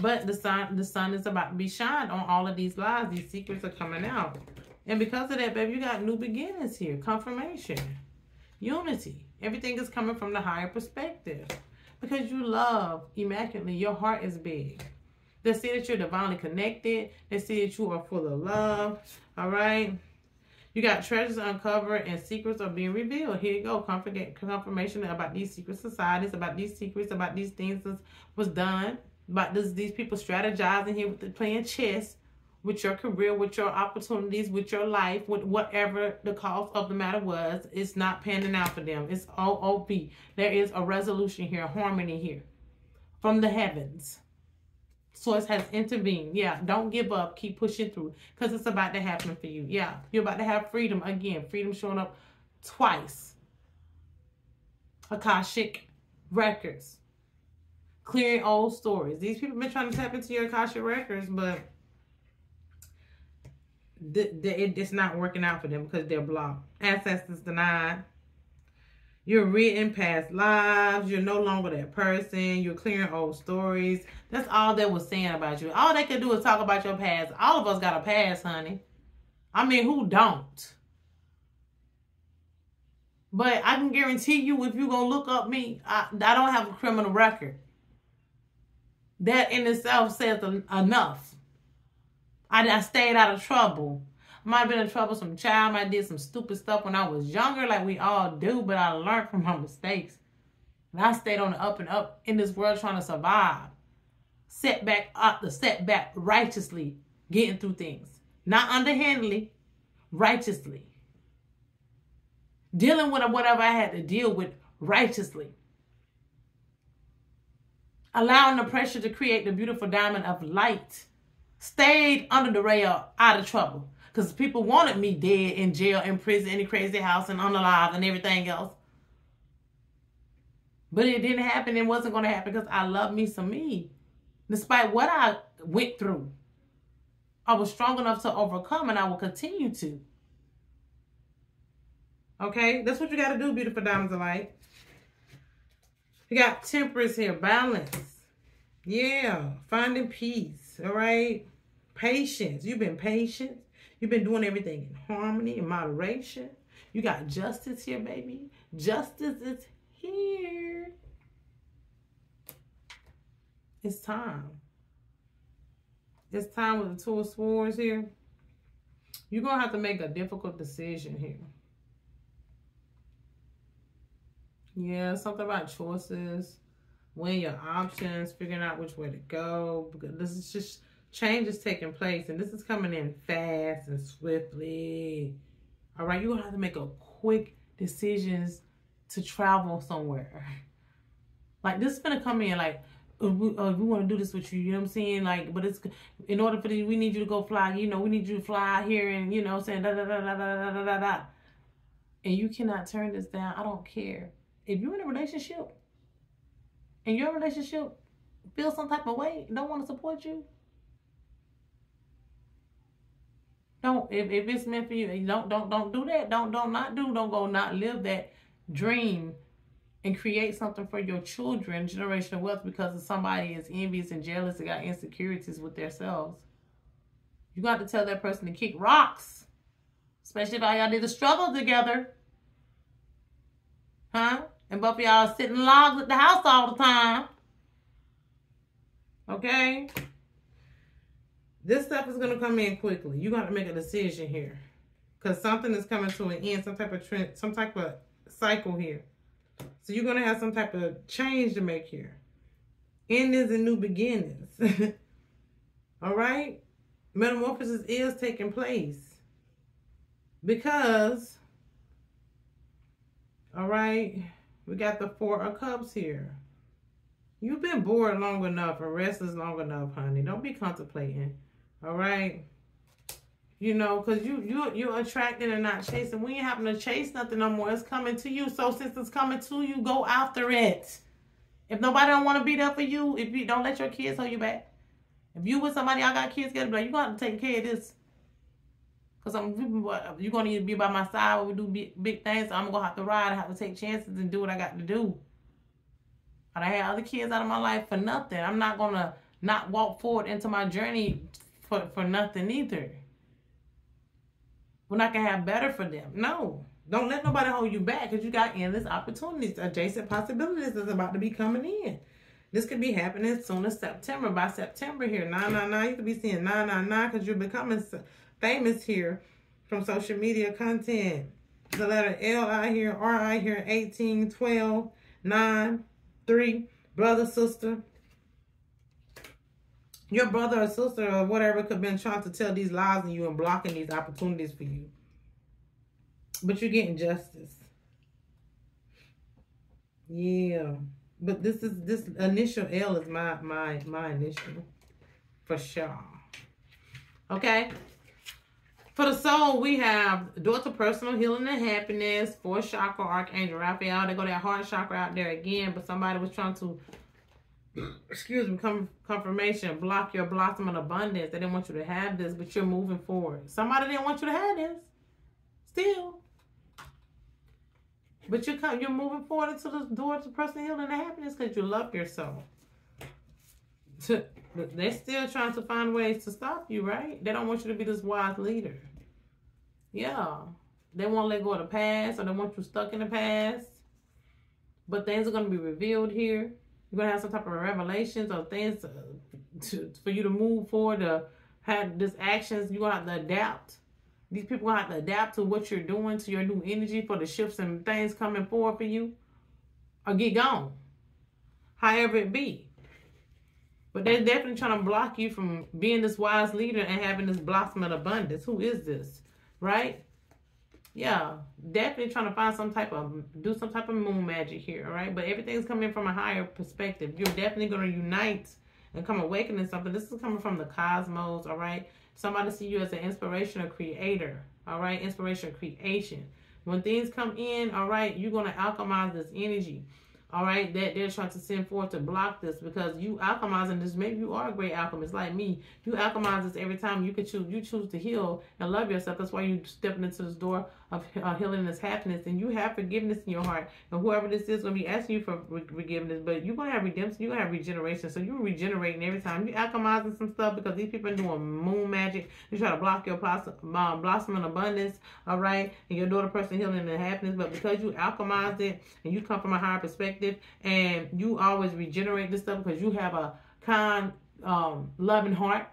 But the sun, the sun is about to be shined on all of these lies. These secrets are coming out. And because of that, baby, you got new beginnings here. Confirmation. Unity. Everything is coming from the higher perspective. Because you love immaculately. Your heart is big. They see that you're divinely connected. They see that you are full of love. All right. You got treasures uncovered and secrets are being revealed. Here you go. Confirmation about these secret societies, about these secrets, about these things that was done about this, these people strategizing here with the playing chess with your career, with your opportunities, with your life, with whatever the cause of the matter was, it's not panning out for them. It's OOP. There is a resolution here, harmony here from the heavens. Source has intervened. Yeah, don't give up. Keep pushing through because it's about to happen for you. Yeah, you're about to have freedom again. Freedom showing up twice. Akashic records clearing old stories. These people been trying to tap into your Akasha records, but the, the, it, it's not working out for them because they're blocked. Access is denied. You're reading past lives. You're no longer that person. You're clearing old stories. That's all they was saying about you. All they could do is talk about your past. All of us got a past, honey. I mean, who don't? But I can guarantee you, if going to look up me, I, I don't have a criminal record that in itself says enough. I, I stayed out of trouble. Might have been in trouble some child. I did some stupid stuff when I was younger, like we all do, but I learned from my mistakes. And I stayed on the up and up in this world trying to survive. Setback up uh, the setback righteously, getting through things. Not underhandedly, righteously. Dealing with whatever I had to deal with righteously allowing the pressure to create the beautiful diamond of light. Stayed under the rail, out of trouble. Because people wanted me dead, in jail, in prison, in a crazy house, and unalive, and everything else. But it didn't happen. It wasn't going to happen because I love me some me. Despite what I went through, I was strong enough to overcome, and I will continue to. Okay? That's what you got to do, beautiful diamonds of light. You got temperance here, balance. Yeah, finding peace, all right? Patience. You've been patient. You've been doing everything in harmony and moderation. You got justice here, baby. Justice is here. It's time. It's time with the two of swords here. You're going to have to make a difficult decision here. Yeah, something about choices, weighing your options, figuring out which way to go. This is just changes taking place, and this is coming in fast and swiftly. All right, you're gonna have to make a quick decisions to travel somewhere. Like this is gonna come in like. We, uh, we want to do this with you, you know what I'm saying? Like, but it's in order for the, we need you to go fly, you know, we need you to fly here and, you know, saying da da da da da da da da. And you cannot turn this down. I don't care if you're in a relationship and your relationship feels some type of way, don't want to support you, don't if, if it's meant for you, don't don't don't do that. Don't don't not do. Don't go not live that dream and create something for your children, generational wealth, because somebody is envious and jealous and got insecurities with themselves. You got to tell that person to kick rocks, especially if y'all did a struggle together, huh? And both of y'all sitting logs at the house all the time. Okay? This stuff is going to come in quickly. You got to make a decision here. Because something is coming to an end. Some type of trend, some type of cycle here. So you're going to have some type of change to make here. Endings and new beginnings. all right? Metamorphosis is taking place. Because All right. We got the Four of Cups here. You've been bored long enough and restless long enough, honey. Don't be contemplating. All right. You know, because you, you, you're attracted and not chasing. We ain't having to chase nothing no more. It's coming to you. So since it's coming to you, go after it. If nobody don't want to be there for you, if you don't let your kids hold you back. If you with somebody, I got kids, get like, you got to take care of this. Because I'm you're going to need to be by my side when we do big, big things. So I'm going to have to ride. I have to take chances and do what I got to do. But I had other kids out of my life for nothing. I'm not going to not walk forward into my journey for, for nothing either. When I can have better for them. No. Don't let nobody hold you back because you got endless opportunities. Adjacent possibilities is about to be coming in. This could be happening soon as September. By September here, 999, you could be seeing 999 because you're becoming famous here from social media content. The letter L I here, R I here, 18, 12, 9, 3, brother, sister. Your brother or sister or whatever could have been trying to tell these lies on you and blocking these opportunities for you. But you're getting justice. Yeah. But this is this initial L is my my my initial for sure. Okay. For the soul, we have door to personal healing and happiness, for chakra, Archangel Raphael. They go that heart chakra out there again, but somebody was trying to, excuse me, come confirmation, block your blossom and abundance. They didn't want you to have this, but you're moving forward. Somebody didn't want you to have this. Still. But you're, you're moving forward into the door to personal healing and happiness because you love yourself. they're still trying to find ways to stop you, right? They don't want you to be this wise leader. Yeah. They won't let go of the past or they want you stuck in the past. But things are going to be revealed here. You're going to have some type of revelations or things to, to, for you to move forward, to have this actions. You're going to have to adapt. These people have to adapt to what you're doing, to your new energy for the shifts and things coming forward for you. Or get gone. However it be. But they're definitely trying to block you from being this wise leader and having this blossom of abundance. Who is this? Right? Yeah, definitely trying to find some type of, do some type of moon magic here, all right? But everything's coming from a higher perspective. You're definitely going to unite and come awakening something. This is coming from the cosmos, all right? Somebody see you as an inspirational creator, all right? Inspirational creation. When things come in, all right, you're going to alchemize this energy all right, that they're trying to send forth to block this because you alchemizing this. Maybe you are a great alchemist like me. You alchemize this every time you can choose. You choose to heal and love yourself. That's why you stepping into this door of uh, healing this happiness, and you have forgiveness in your heart. And whoever this is going to be asking you for forgiveness, but you're going to have redemption. You're going to have regeneration. So you're regenerating every time. You alchemizing some stuff because these people are doing moon magic. You try to block your blossom, um, abundance. All right, and your daughter person healing and happiness, but because you alchemized it and you come from a higher perspective perspective and you always regenerate this stuff because you have a kind, um, loving heart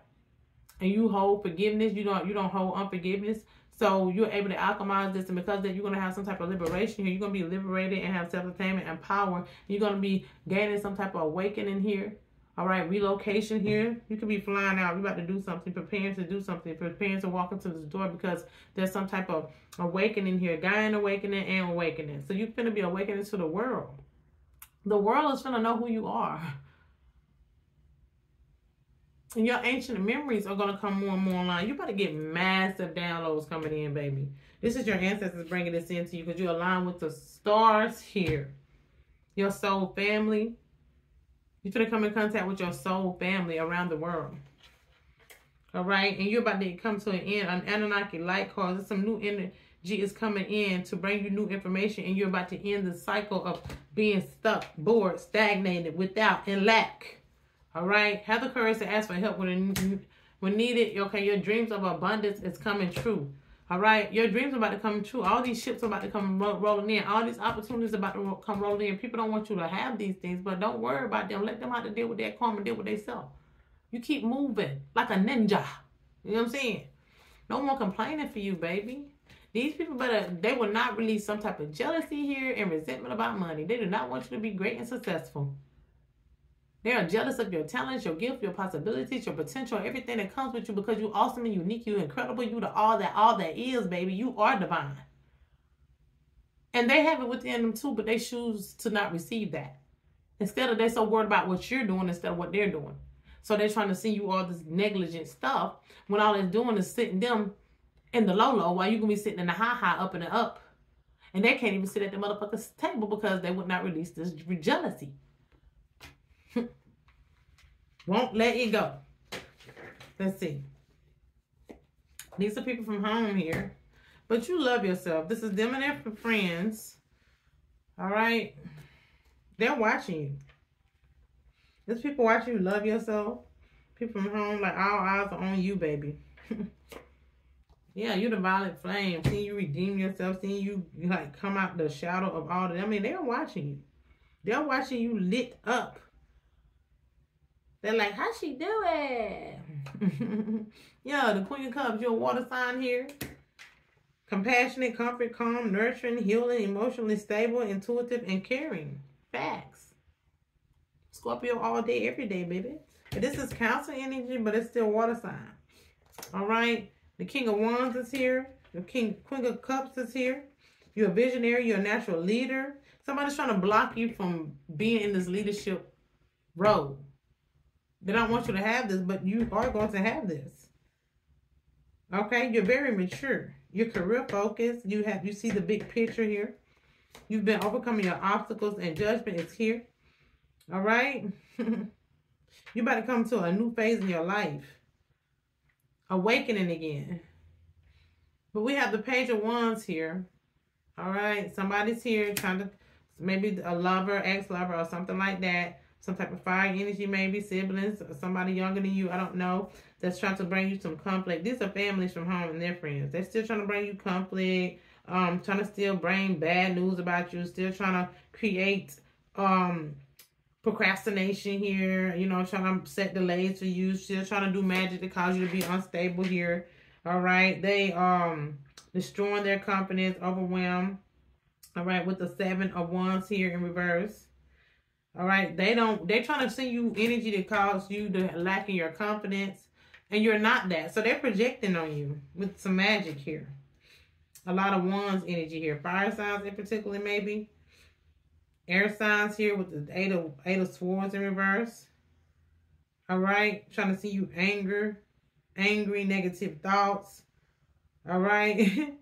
and you hold forgiveness. You don't you don't hold unforgiveness. So you're able to alchemize this, and because that you're gonna have some type of liberation here. You're gonna be liberated and have self-attainment and power. You're gonna be gaining some type of awakening here. All right, relocation here. You could be flying out. You're about to do something, preparing to do something, preparing to walk into this door because there's some type of awakening here. Dying awakening and awakening. So you're gonna be awakening to the world. The world is going to know who you are. And your ancient memories are going to come more and more online. You better get massive downloads coming in, baby. This is your ancestors bringing this into you because you align with the stars here. Your soul family. You're going to come in contact with your soul family around the world. All right. And you're about to come to an end. An Anunnaki light cause. Some new energy is coming in to bring you new information and you're about to end the cycle of being stuck, bored, stagnated, without, and lack. All right? Have the courage to ask for help when, when needed. Okay, your dreams of abundance is coming true. All right, your dreams are about to come true. All these ships are about to come ro rolling in. All these opportunities are about to come rolling in. People don't want you to have these things, but don't worry about them. Let them have to deal with their karma, deal with themselves. You keep moving like a ninja. You know what I'm saying? No more complaining for you, baby. These people better, they will not release some type of jealousy here and resentment about money. They do not want you to be great and successful. They are jealous of your talents, your gift, your possibilities, your potential, everything that comes with you because you're awesome and unique, you're incredible, you the all that all that is, baby. You are divine. And they have it within them too, but they choose to not receive that. Instead of they're so worried about what you're doing instead of what they're doing. So they're trying to send you all this negligent stuff when all they're doing is sitting them in the low low while you can be sitting in the high high up and up. And they can't even sit at the motherfucker's table because they would not release this jealousy. Won't let you go. Let's see. These are people from home here. But you love yourself. This is them and their friends. All right. They're watching you. There's people watching you love yourself. People from home, like all eyes are on you, baby. yeah, you're the violet flame. Seeing you redeem yourself, seeing you, like come out the shadow of all that. I mean, they're watching you. They're watching you lit up. They're like, how she do it? yeah, the Queen of Cups, you're a water sign here. Compassionate, comfort, calm, nurturing, healing, emotionally stable, intuitive, and caring. Facts. Scorpio all day, every day, baby. But this is Cancer energy, but it's still water sign. All right. The King of Wands is here. The King, Queen of Cups is here. You're a visionary. You're a natural leader. Somebody's trying to block you from being in this leadership role. They don't want you to have this, but you are going to have this. Okay, you're very mature. You're career focused. You have you see the big picture here. You've been overcoming your obstacles and judgment is here. All right. you about to come to a new phase in your life. Awakening again. But we have the page of wands here. All right. Somebody's here trying to maybe a lover, ex-lover, or something like that some type of fire energy, maybe siblings, somebody younger than you, I don't know, that's trying to bring you some conflict. These are families from home and their friends. They're still trying to bring you conflict, um, trying to still bring bad news about you, still trying to create um procrastination here, you know, trying to set delays for you, still trying to do magic to cause you to be unstable here. All right. They um destroying their confidence, overwhelmed. All right, with the seven of wands here in reverse. All right. They don't, they're trying to send you energy that cause you to lack in your confidence. And you're not that. So they're projecting on you with some magic here. A lot of wands energy here. Fire signs in particular, maybe. Air signs here with the eight of eight of swords in reverse. All right. Trying to see you anger, angry, negative thoughts. All right.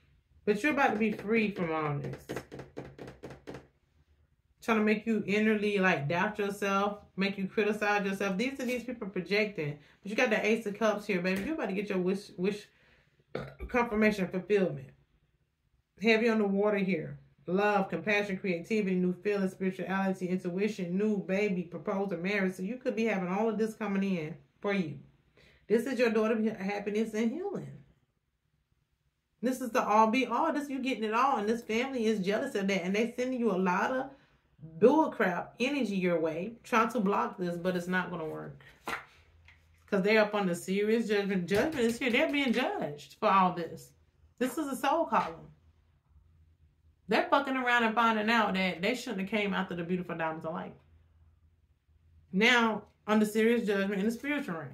but you're about to be free from all this trying to make you innerly like doubt yourself, make you criticize yourself. These are these people projecting. But you got the Ace of Cups here, baby. You about to get your wish wish confirmation fulfillment. Heavy on the water here. Love, compassion, creativity, new feelings, spirituality, intuition, new baby, proposal, marriage. So you could be having all of this coming in for you. This is your daughter happiness and healing. This is the all be all. This you getting it all, and this family is jealous of that, and they sending you a lot of bull crap energy your way, trying to block this, but it's not going to work. Because they're up on the serious judgment. Judgment is here. They're being judged for all this. This is a soul column. They're fucking around and finding out that they shouldn't have came after the beautiful diamonds of light. Now, under serious judgment in the spiritual realm.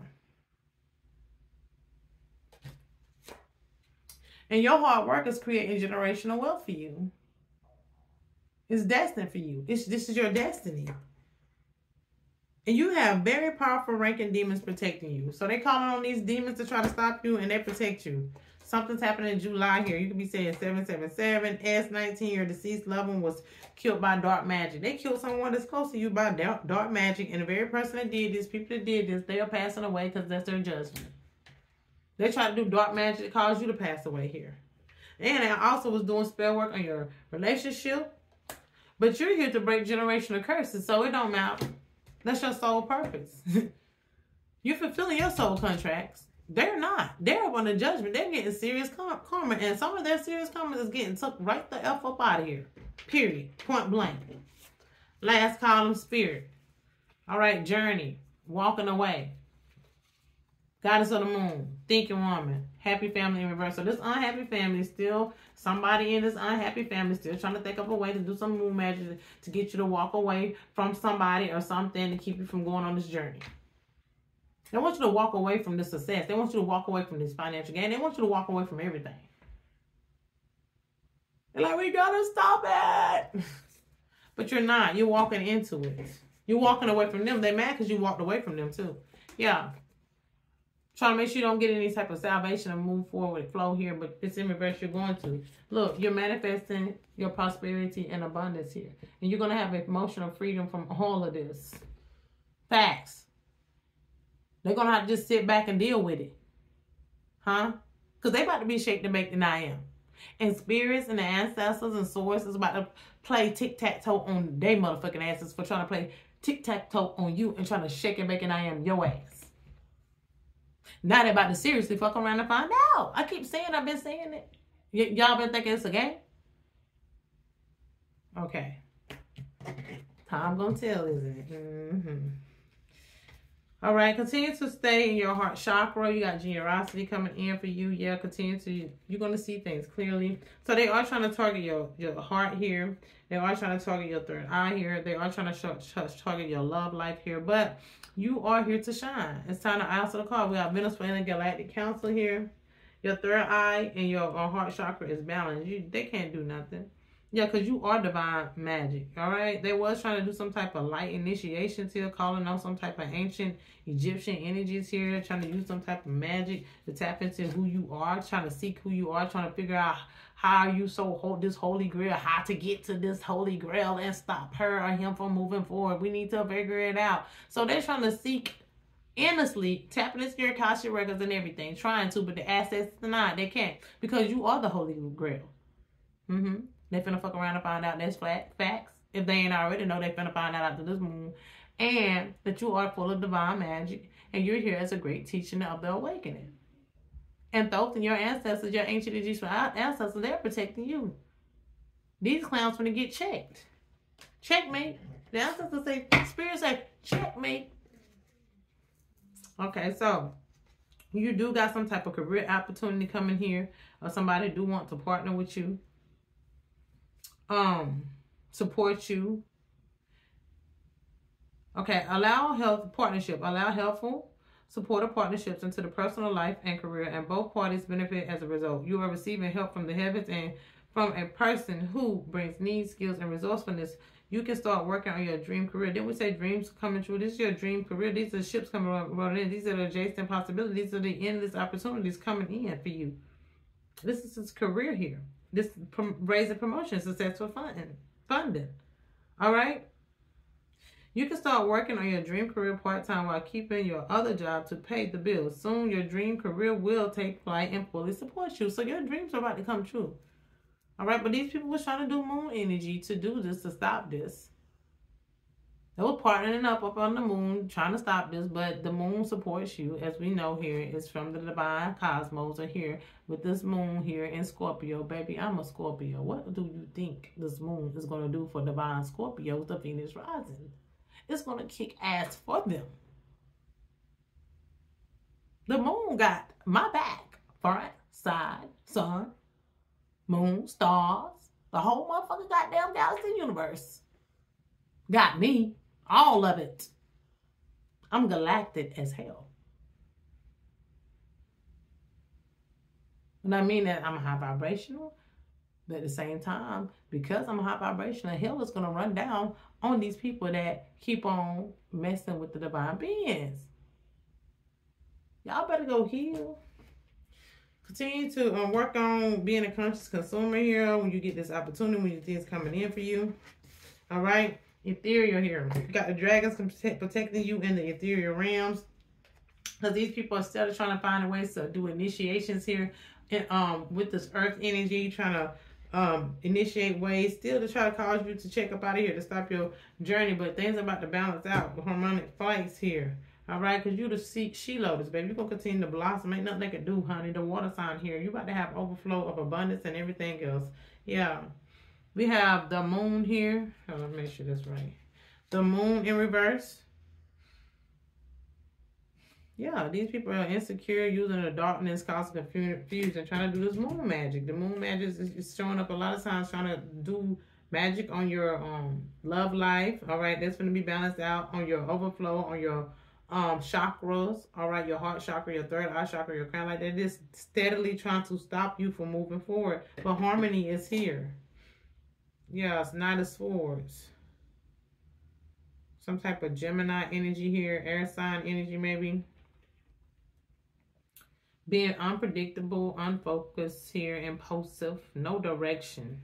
And your hard work is creating generational wealth for you. It's destined for you. It's, this is your destiny. And you have very powerful ranking demons protecting you. So they calling on these demons to try to stop you and they protect you. Something's happening in July here. You could be saying 777, S19, your deceased loved one was killed by dark magic. They killed someone that's close to you by dark, dark magic. And the very person that did this, people that did this, they are passing away because that's their judgment. They try to do dark magic to cause you to pass away here. And I also was doing spell work on your relationship, but you're here to break generational curses, so it don't matter. That's your sole purpose. you're fulfilling your soul contracts. They're not. They're up on the judgment. They're getting serious karma. And some of their serious karma is getting took right the F up out of here. Period. Point blank. Last column, spirit. All right, journey. Walking away. Goddess of the moon. Thinking woman. Happy family in reverse. So this unhappy family still somebody in this unhappy family still trying to think of a way to do some moon magic to get you to walk away from somebody or something to keep you from going on this journey. They want you to walk away from this success. They want you to walk away from this financial gain. They want you to walk away from everything. They're like, we gotta stop it. but you're not. You're walking into it. You're walking away from them. They mad because you walked away from them too. Yeah. Trying to make sure you don't get any type of salvation and move forward, flow here, but it's in reverse. You're going to look. You're manifesting your prosperity and abundance here, and you're gonna have emotional freedom from all of this. Facts. They're gonna have to just sit back and deal with it, huh? Because they about to be shaped to make than I am, and spirits and the ancestors and sources about to play tic tac toe on their motherfucking asses for trying to play tic tac toe on you and trying to shake and bake and I am your ass. Now they're about to seriously fuck around and find out. I keep saying I've been saying it. Y- y'all been thinking it's a game? Okay. Time gonna tell, isn't it? Mm-hmm. All right, continue to stay in your heart chakra. You got generosity coming in for you. Yeah, continue to, you're going to see things clearly. So they are trying to target your, your heart here. They are trying to target your third eye here. They are trying to target your love life here. But you are here to shine. It's time to answer the call. We have Venezuelan Galactic Council here. Your third eye and your heart chakra is balanced. You, they can't do nothing. Yeah, because you are divine magic, all right? They was trying to do some type of light initiations here, calling out some type of ancient Egyptian energies here, trying to use some type of magic to tap into who you are, trying to seek who you are, trying to figure out how you so hold this holy grail, how to get to this holy grail and stop her or him from moving forward. We need to figure it out. So they're trying to seek endlessly, tapping into your Akashic records and everything, trying to, but the assets not. They can't because you are the holy grail. Mm-hmm. They finna fuck around and find out that's flat facts. If they ain't already know, they finna find out after this moon. And that you are full of divine magic and you're here as a great teaching of the awakening. And Thoth and your ancestors, your ancient Egyptian ancestors, they're protecting you. These clowns gonna get checked. Checkmate. The ancestors say, spirit say, checkmate. Okay, so you do got some type of career opportunity coming here, or somebody do want to partner with you um support you. Okay, allow health partnership. Allow helpful supportive partnerships into the personal life and career, and both parties benefit as a result. You are receiving help from the heavens and from a person who brings needs, skills, and resourcefulness. You can start working on your dream career. Then we say dreams coming true. This is your dream career. These are ships coming rolling in. These are the adjacent possibilities. These are the endless opportunities coming in for you. This is his career here. This prom- raising promotion, successful funding. Funding. All right? You can start working on your dream career part time while keeping your other job to pay the bills. Soon, your dream career will take flight and fully support you. So, your dreams are about to come true. All right, but these people were trying to do moon energy to do this, to stop this. They were partnering up up on the moon, trying to stop this, but the moon supports you, as we know here. It's from the divine cosmos are here with this moon here in Scorpio. Baby, I'm a Scorpio. What do you think this moon is going to do for divine Scorpios, the Venus rising? It's going to kick ass for them. The moon got my back, front, side, sun, moon, stars, the whole motherfucking goddamn galaxy universe. Got me. All of it. I'm galactic as hell. And I mean that I'm high vibrational, but at the same time, because I'm high vibrational, hell is going to run down on these people that keep on messing with the divine beings. Y'all better go heal. Continue to um, work on being a conscious consumer here when you get this opportunity, when you see it's coming in for you. All right ethereal here. You got the dragons protecting you in the ethereal realms. Because these people are still trying to find a way to do initiations here and um with this earth energy, trying to um initiate ways still to try to cause you to check up out of here to stop your journey. But things are about to balance out. The harmonic flights here. All right, because you the she lotus, baby. You're going to continue to blossom. Ain't nothing they can do, honey. The water sign here. You about to have overflow of abundance and everything else. Yeah. We have the moon here. Oh, let me make sure that's right. The moon in reverse. Yeah, these people are insecure, using the darkness, causing confusion, trying to do this moon magic. The moon magic is showing up a lot of times trying to do magic on your um love life. All right, that's going to be balanced out on your overflow, on your um chakras. All right, your heart chakra, your third eye chakra, your crown. Like that is steadily trying to stop you from moving forward. But harmony is here. Yeah, it's Knight of Swords. Some type of Gemini energy here, air sign energy maybe. Being unpredictable, unfocused here, impulsive, no direction.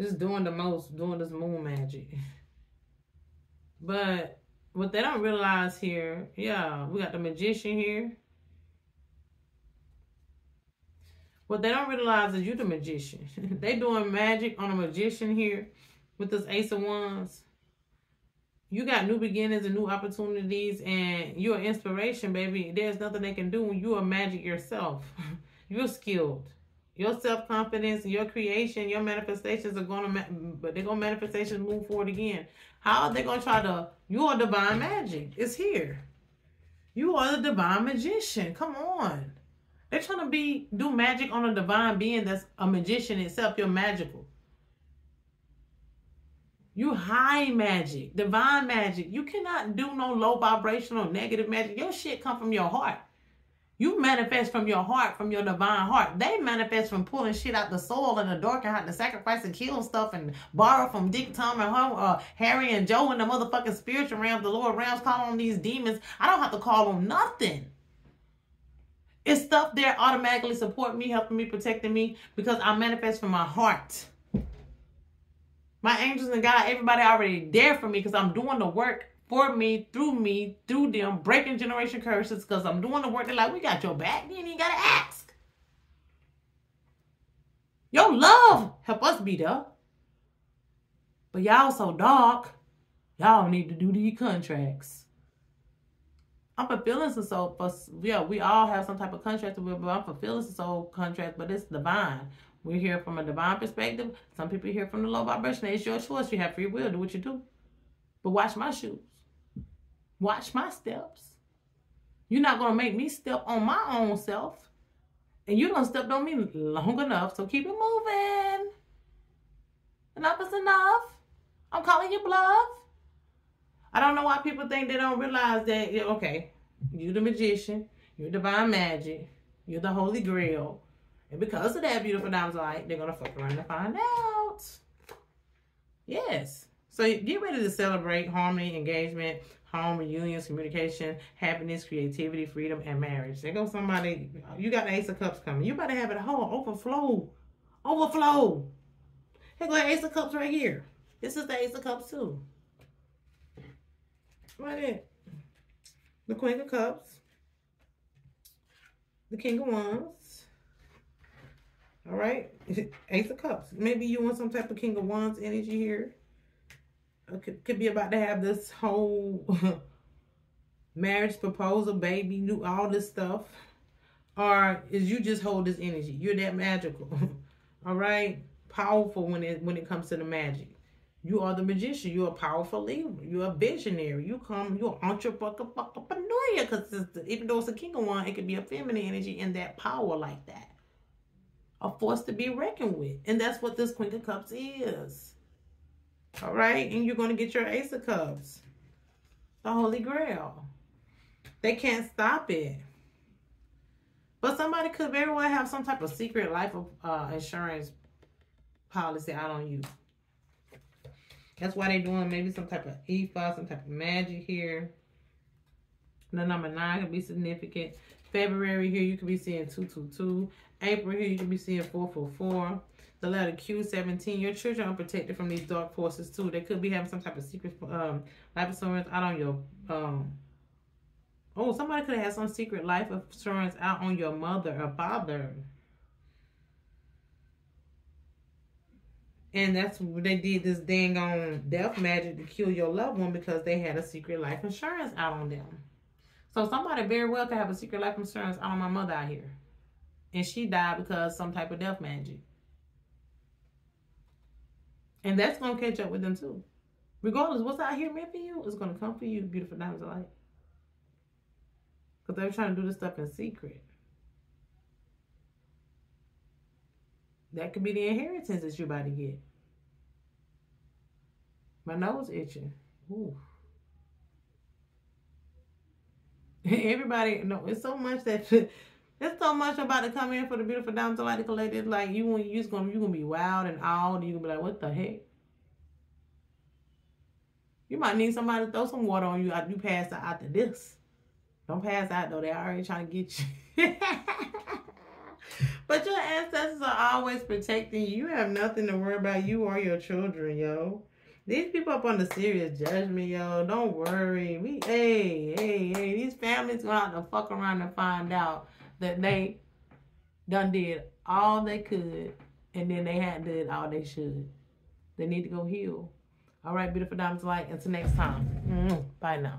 Just doing the most, doing this moon magic. But what they don't realize here, yeah, we got the magician here. What they don't realize is you the magician. they doing magic on a magician here with this Ace of Wands. You got new beginnings and new opportunities and you're inspiration, baby. There's nothing they can do when you are magic yourself. you're skilled. Your self-confidence, your creation, your manifestations are going to, but they're going to manifestations move forward again. How are they going to try to, you are divine magic. It's here. You are the divine magician. Come on. They're trying to be do magic on a divine being that's a magician itself. You're magical. You high magic, divine magic. You cannot do no low vibrational negative magic. Your shit come from your heart. You manifest from your heart, from your divine heart. They manifest from pulling shit out the soil and the dark and having to sacrifice and kill stuff and borrow from Dick, Tom, and her, uh, Harry and Joe and the motherfucking spiritual realms, the lower realms, call on these demons. I don't have to call on nothing. It's stuff there automatically support me, helping me, protecting me because I manifest from my heart. My angels and God, everybody already there for me because I'm doing the work for me, through me, through them, breaking generation curses because I'm doing the work. They're like, we got your back. You ain't got to ask. Your love help us be there. But y'all so dark, y'all need to do these contracts. I'm fulfilling some soul for yeah, we all have some type of contract but I'm fulfilling some soul contract, but it's divine. We're here from a divine perspective. Some people here from the low vibration. It's your choice. You have free will. Do what you do. But watch my shoes. Watch my steps. You're not gonna make me step on my own self. And you don't step on me long enough. So keep it moving. Enough is enough. I'm calling you bluff. I don't know why people think they don't realize that, okay, you're the magician, you're divine magic, you're the holy grail. And because of that beautiful diamonds light, they're going to fuck around and find out. Yes. So get ready to celebrate harmony, engagement, home reunions, communication, happiness, creativity, freedom, and marriage. There goes somebody, you got the Ace of Cups coming. You better have it whole overflow. Overflow. Here go Ace of Cups right here. This is the Ace of Cups too. Right it. The Queen of Cups. The King of Wands. All right. Ace of Cups. Maybe you want some type of King of Wands energy here. Could, could be about to have this whole marriage proposal, baby, new all this stuff. Or is you just hold this energy. You're that magical. all right. Powerful when it when it comes to the magic. You are the magician. You're a powerful leader. You're a visionary. You come, you're entrepreneur. Because even though it's a king of one, it could be a feminine energy in that power like that. A force to be reckoned with. And that's what this Queen of Cups is. All right? And you're going to get your Ace of Cups. The Holy Grail. They can't stop it. But somebody could very well have some type of secret life uh, insurance policy out on you. That's why they're doing maybe some type of EFA, some type of magic here. The number nine could be significant. February here, you could be seeing 222. April here, you could be seeing 444. The letter Q, 17. Your children are protected from these dark forces too. They could be having some type of secret um, life insurance out on your... Um, oh, somebody could have had some secret life insurance out on your mother or father. And that's what they did this dang on death magic to kill your loved one because they had a secret life insurance out on them. So somebody very well could have a secret life insurance out on my mother out here. And she died because some type of death magic. And that's going to catch up with them too. Regardless, what's out here meant for you is going to come for you, beautiful diamonds of light. Because they're trying to do this stuff in secret. That could be the inheritance that you're about to get. My nose itching. Ooh. Everybody, no, it's so much that it's so much about to come in for the beautiful diamonds like to collect it. Like you when you just gonna you gonna be wild and and you gonna be like, what the heck? You might need somebody to throw some water on you you pass out after this. Don't pass out though. They already trying to get you. but your ancestors are always protecting you. You have nothing to worry about you or your children, yo. These people up on the serious judgment, yo. Don't worry. We hey, hey, hey. These families gonna have to fuck around and find out that they done did all they could and then they hadn't did all they should. They need to go heal. All right, beautiful diamonds light. Until next time. Mm-hmm. Bye now.